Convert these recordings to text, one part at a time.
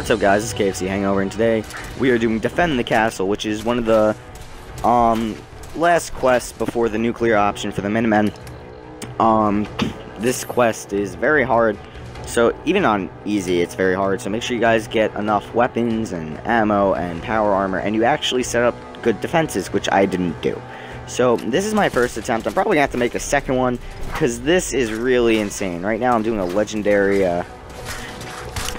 What's up guys, it's KFC Hangover and today we are doing Defend the Castle, which is one of the um, last quests before the nuclear option for the Minutemen. Um, this quest is very hard, so even on easy it's very hard, so make sure you guys get enough weapons and ammo and power armor and you actually set up good defenses, which I didn't do. So this is my first attempt, I'm probably going to have to make a second one, because this is really insane. Right now I'm doing a legendary, uh,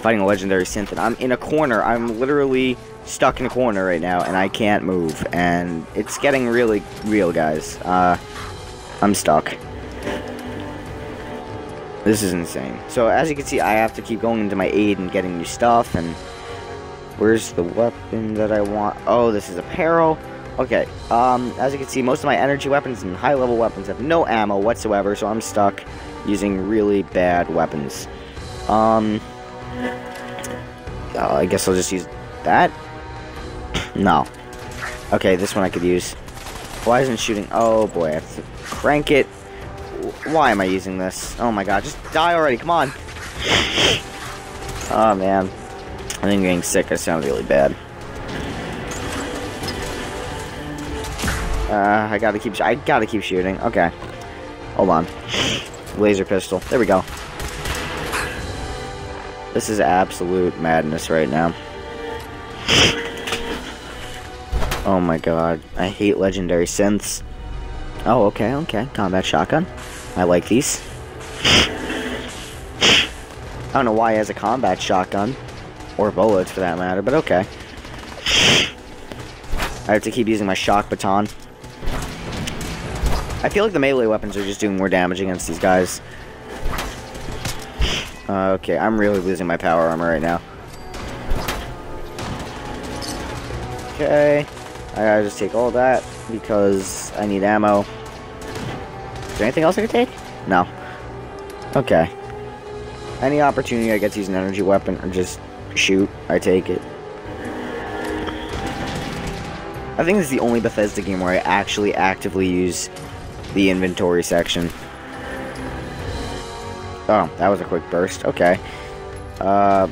fighting a legendary synth, and I'm in a corner. I'm literally stuck in a corner right now, and I can't move. And it's getting really real, guys. Uh, I'm stuck. This is insane. So, as you can see, I have to keep going into my aid and getting new stuff, and... Where's the weapon that I want? Oh, this is apparel. Okay, um, as you can see, most of my energy weapons and high-level weapons have no ammo whatsoever, so I'm stuck using really bad weapons. Um, uh, I guess I'll just use that. no. Okay, this one I could use. Why isn't shooting? Oh boy, I have to crank it. Why am I using this? Oh my god, just die already, come on. Oh man. I think I'm getting sick, I sound really bad. Uh, I gotta keep, I gotta keep shooting. Okay. Hold on. Laser pistol. There we go. This is absolute madness right now. Oh my god. I hate legendary synths. Oh, okay, okay. Combat shotgun. I like these. I don't know why he has a combat shotgun. Or bullets, for that matter, but okay. I have to keep using my shock baton. I feel like the melee weapons are just doing more damage against these guys. Uh, okay, I'm really losing my power armor right now. Okay. I gotta just take all that because I need ammo. Is there anything else I can take? No. Okay. Any opportunity I get to use an energy weapon or just shoot, I take it. I think this is the only Bethesda game where I actually actively use the inventory section. Oh, that was a quick burst. Okay. Uh,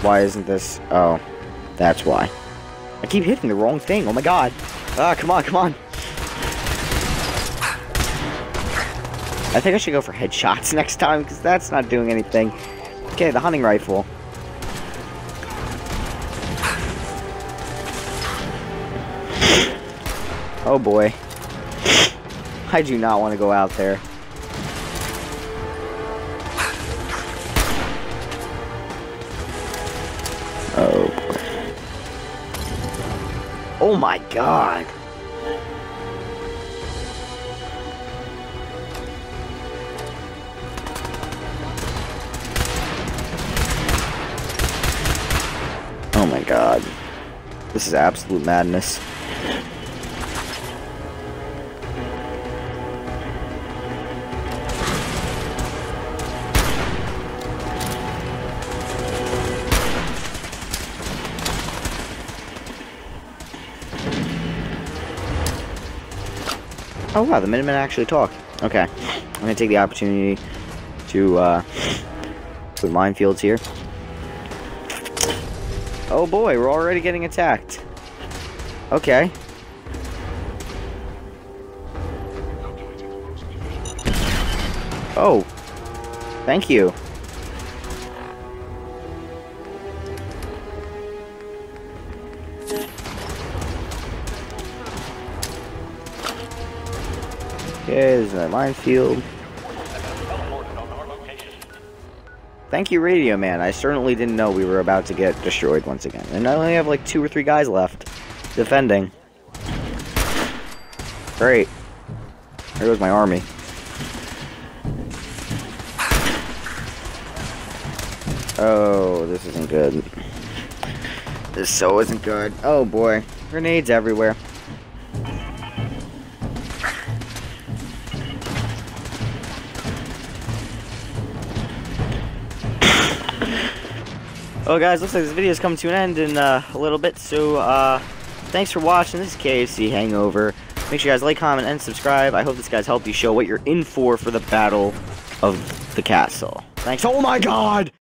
why isn't this... Oh, that's why. I keep hitting the wrong thing. Oh my god. Ah, come on, come on. I think I should go for headshots next time, because that's not doing anything. Okay, the hunting rifle. Oh boy. I do not want to go out there. Oh my god. Oh my god. This is absolute madness. Oh wow, the Minutemen actually talk. Okay, I'm gonna take the opportunity to uh, put minefields here. Oh boy, we're already getting attacked. Okay. Oh, thank you. Okay, there's a minefield. Thank you, Radio Man. I certainly didn't know we were about to get destroyed once again. And I only have like two or three guys left defending. Great. There goes my army. Oh, this isn't good. This so isn't good. Oh boy. Grenades everywhere. Well, guys, looks like this video is coming to an end in uh, a little bit, so uh, thanks for watching. This is KFC Hangover. Make sure you guys like, comment, and subscribe. I hope this guys helped you show what you're in for for the Battle of the Castle. Thanks. Oh my god!